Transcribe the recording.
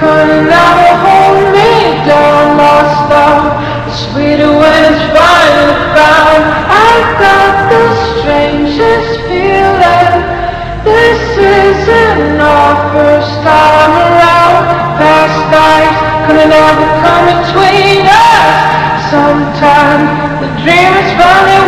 could never hold me down, lost love. The sweeter when it's finally found. I got the strangest feeling. This isn't our first time around. Past lives couldn't ever come between us. Sometimes the dream is running.